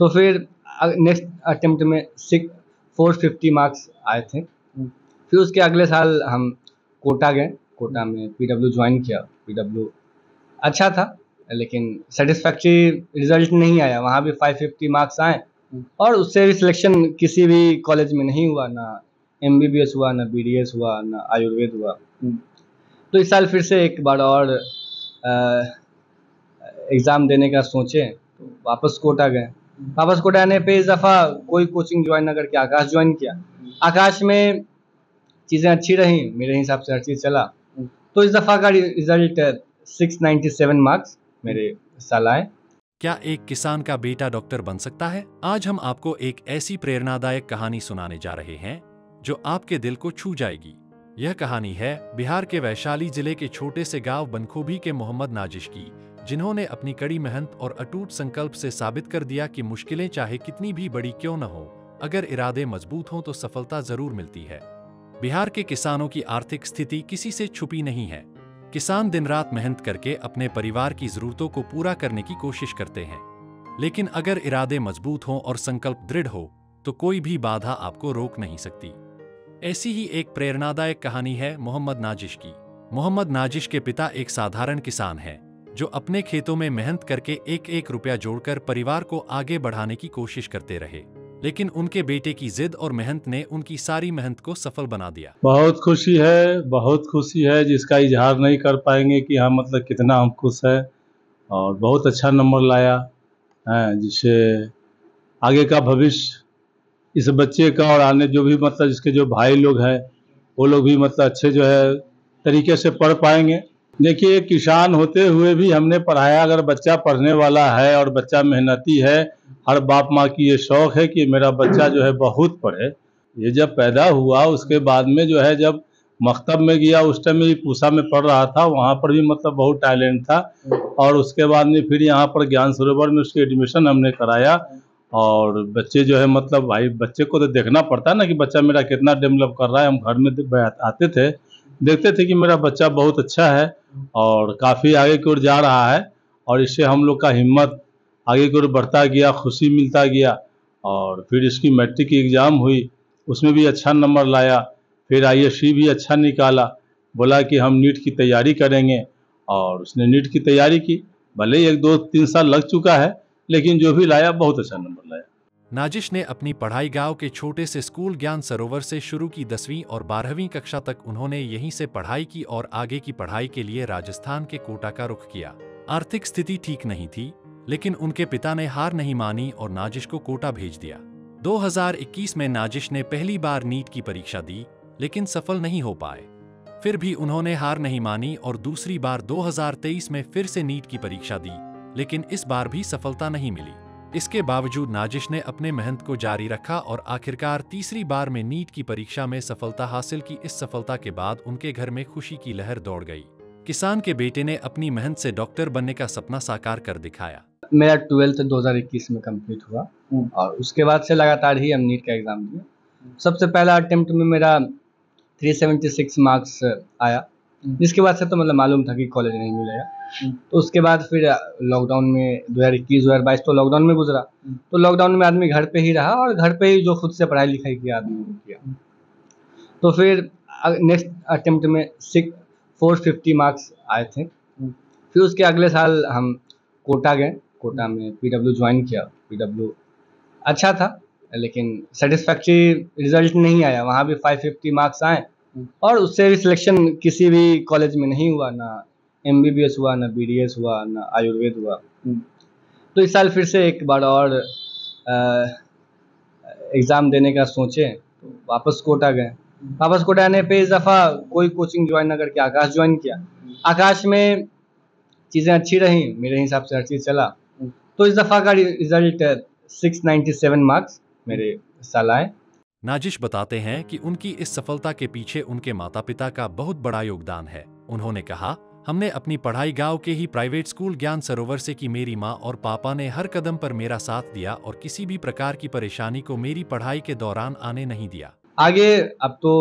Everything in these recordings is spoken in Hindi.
तो फिर नेक्स्ट अटेम्प्ट में सिक्स फोर फिफ्टी मार्क्स आए थे। फिर उसके अगले साल हम कोटा गए। कोटा में पी डब्ल्यू ज्वाइन किया। पी डब्ल्यू अच्छा था लेकिन सेटिस्फैक्ट्री रिज़ल्ट नहीं आया। वहाँ भी फाइव फिफ्टी मार्क्स आए। और उससे भी सिलेक्शन किसी भी कॉलेज में नहीं हुआ ना एम बी बी एस हुआ ना बी डी एस हुआ ना आयुर्वेद हुआ। तो इस साल फिर से एक बार और एग्ज़ाम देने का सोचे तो वापस कोटा गए। वापस कोटा आने पे इस दफ़ा कोई कोचिंग ज्वाइन ना करके आकाश ज्वाइन किया। आकाश में चीज़ें अच्छी रही, मेरे हिसाब से हर चीज़ चला। तो इस दफ़ा का रिज़ल्ट 697 मार्क्स मेरे साल आए। क्या एक किसान का बेटा डॉक्टर बन सकता है? आज हम आपको एक ऐसी प्रेरणादायक कहानी सुनाने जा रहे हैं, जो आपके दिल को छू जाएगी। यह कहानी है बिहार के वैशाली ज़िले के छोटे से गाँव बनखूबी के मोहम्मद नाजिश की। जिन्होंने अपनी कड़ी मेहनत और अटूट संकल्प से साबित कर दिया कि मुश्किलें चाहे कितनी भी बड़ी क्यों न हो, अगर इरादे मज़बूत हों तो सफलता ज़रूर मिलती है। बिहार के किसानों की आर्थिक स्थिति किसी से छुपी नहीं है। किसान दिन रात मेहनत करके अपने परिवार की जरूरतों को पूरा करने की कोशिश करते हैं। लेकिन अगर इरादे मज़बूत हों और संकल्प दृढ़ हो तो कोई भी बाधा आपको रोक नहीं सकती। ऐसी ही एक प्रेरणादायक कहानी है मोहम्मद नाजिश की। मोहम्मद नाजिश के पिता एक साधारण किसान हैं। जो अपने खेतों में मेहनत करके एक एक रुपया जोड़कर परिवार को आगे बढ़ाने की कोशिश करते रहे, लेकिन उनके बेटे की जिद और मेहनत ने उनकी सारी मेहनत को सफल बना दिया। बहुत खुशी है, बहुत खुशी है जिसका इजहार नहीं कर पाएँगे कि हम मतलब कितना हम खुश है और बहुत अच्छा नंबर लाया है, जिससे आगे का भविष्य इस बच्चे का और आने जो भी मतलब जिसके जो भाई लोग हैं, वो लोग भी मतलब अच्छे जो है तरीके से पढ़ पाएँगे। देखिए किसान होते हुए भी हमने पढ़ाया, अगर बच्चा पढ़ने वाला है और बच्चा मेहनती है, हर बाप माँ की ये शौक है कि मेरा बच्चा जो है बहुत पढ़े। ये जब पैदा हुआ, उसके बाद में जो है जब मकतब में गया, उस टाइम में पूसा में पढ़ रहा था, वहाँ पर भी मतलब बहुत टैलेंट था। और उसके बाद में फिर यहाँ पर ज्ञान सरोवर में उसकी एडमिशन हमने कराया। और बच्चे जो है मतलब भाई, बच्चे को तो देखना पड़ता है ना कि बच्चा मेरा कितना डेवलप कर रहा है। हम घर में आते थे देखते थे कि मेरा बच्चा बहुत अच्छा है और काफ़ी आगे की ओर जा रहा है और इससे हम लोग का हिम्मत आगे की ओर बढ़ता गया, खुशी मिलता गया और फिर इसकी मैट्रिक की एग्ज़ाम हुई। उसमें भी अच्छा नंबर लाया, फिर आईएससी भी अच्छा निकाला। बोला कि हम नीट की तैयारी करेंगे और उसने नीट की तैयारी की। भले ही एक दो तीन साल लग चुका है, लेकिन जो भी लाया, बहुत अच्छा नंबर लाया। नाजिश ने अपनी पढ़ाई गाँव के छोटे से स्कूल ज्ञान सरोवर से शुरू की दसवीं और बारहवीं कक्षा तक उन्होंने यहीं से पढ़ाई की और आगे की पढ़ाई के लिए राजस्थान के कोटा का रुख किया। आर्थिक स्थिति ठीक नहीं थी, लेकिन उनके पिता ने हार नहीं मानी और नाजिश को कोटा भेज दिया। 2021 में नाजिश ने पहली बार नीट की परीक्षा दी, लेकिन सफल नहीं हो पाए। फिर भी उन्होंने हार नहीं मानी और दूसरी बार 2023 में फिर से नीट की परीक्षा दी, लेकिन इस बार भी सफलता नहीं मिली। इसके बावजूद नाजिश ने अपने मेहनत को जारी रखा और आखिरकार तीसरी बार में नीट की परीक्षा में सफलता हासिल की। इस सफलता के बाद उनके घर में खुशी की लहर दौड़ गई। किसान के बेटे ने अपनी मेहनत से डॉक्टर बनने का सपना साकार कर दिखाया। मेरा ट्वेल्थ 2021 में कंप्लीट हुआ और उसके बाद से लगातार ही हम नीट का एग्ज़ाम दिए। सबसे पहला अटेम्प्ट में मेरा 376 मार्क्स आया। जिसके बाद से तो मतलब मालूम था कि कॉलेज नहीं मिलेगा। तो उसके बाद फिर लॉकडाउन में दो हज़ार इक्कीस दो हज़ार बाईस तो लॉकडाउन में गुजरा। तो लॉकडाउन में आदमी घर पे ही रहा और घर पे ही जो खुद से पढ़ाई लिखाई किया आदमी ने किया। तो फिर नेक्स्ट अटेम्प्ट में सिक्स फोर फिफ्टी मार्क्स आए थे। फिर उसके अगले साल हम कोटा गए। कोटा में पी डब्ल्यू ज्वाइन किया। पी डब्ल्यू अच्छा था लेकिन सेटिस्फैक्ट्री रिज़ल्ट नहीं आया। वहाँ भी फाइव फिफ्टी मार्क्स आए। और उससे भी सिलेक्शन किसी भी कॉलेज में नहीं हुआ, ना एम बी बी एस हुआ, ना बी डी एस हुआ, ना आयुर्वेद हुआ। तो इस साल फिर से एक बार और एग्ज़ाम देने का सोचे तो वापस कोटा गए। वापस कोटा आने पे इस दफ़ा कोई कोचिंग ज्वाइन ना करके आकाश ज्वाइन किया। आकाश में चीज़ें अच्छी रहीं, मेरे हिसाब से हर चीज़ चला। तो इस दफ़ा का result six ninety seven marks मेरे साल आए। नाजिश बताते हैं कि उनकी इस सफलता के पीछे उनके माता पिता का बहुत बड़ा योगदान है। उन्होंने कहा हमने अपनी पढ़ाई गाँव के ही प्राइवेट स्कूल ज्ञान सरोवर से की मेरी माँ और पापा ने हर कदम पर मेरा साथ दिया और किसी भी प्रकार की परेशानी को मेरी पढ़ाई के दौरान आने नहीं दिया। आगे अब तो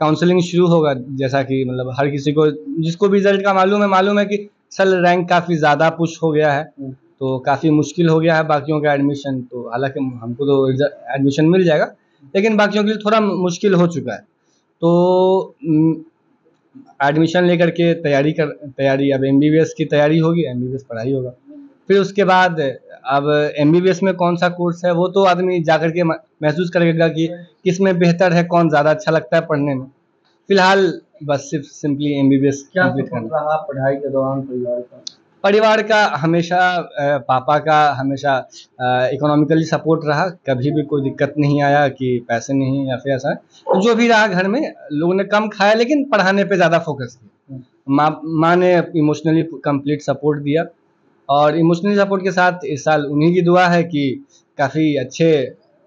काउंसलिंग शुरू होगा जैसा कि मतलब हर किसी को जिसको भी रिज़ल्ट का मालूम है मालूम है कि सर रैंक काफ़ी ज़्यादा पुश हो गया है तो काफ़ी मुश्किल हो गया है बाकियों का एडमिशन तो हालाँकि हमको तो एडमिशन मिल जाएगा लेकिन बाकियों के लिए थोड़ा मुश्किल हो चुका है। तो एडमिशन लेकर के तैयारी कर तैयारी अब एमबीबीएस की तैयारी होगी एमबीबीएस पढ़ाई होगा। फिर उसके बाद अब एमबीबीएस में कौन सा कोर्स है वो तो आदमी जा कर के महसूस करेगा कि किसमें बेहतर है कौन ज़्यादा अच्छा लगता है पढ़ने में। फ़िलहाल बस सिर्फ़ simply M B B S क्या रहा पढ़ाई के दौरान परिवार का? परिवार का हमेशा पापा का हमेशा इकोनॉमिकली सपोर्ट रहा। कभी भी कोई दिक्कत नहीं आया कि पैसे नहीं या फिर ऐसा। जो भी रहा घर में लोगों ने कम खाया लेकिन पढ़ाने पे ज़्यादा फोकस किया। माँ माँ ने इमोशनली कंप्लीट सपोर्ट दिया। और इमोशनली सपोर्ट के साथ इस साल उन्हीं की दुआ है कि काफ़ी अच्छे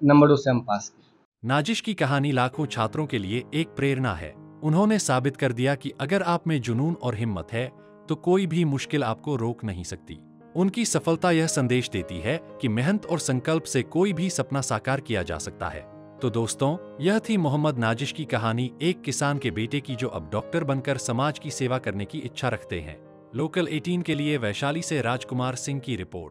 नंबरों से हम पास किए। नाजिश की कहानी लाखों छात्रों के लिए एक प्रेरणा है। उन्होंने साबित कर दिया कि अगर आप में जुनून और हिम्मत है तो कोई भी मुश्किल आपको रोक नहीं सकती। उनकी सफलता यह संदेश देती है कि मेहनत और संकल्प से कोई भी सपना साकार किया जा सकता है। तो दोस्तों, यह थी मोहम्मद नाजिश की कहानी एक किसान के बेटे की जो अब डॉक्टर बनकर समाज की सेवा करने की इच्छा रखते हैं। लोकल 18 के लिए वैशाली से राजकुमार सिंह की रिपोर्ट।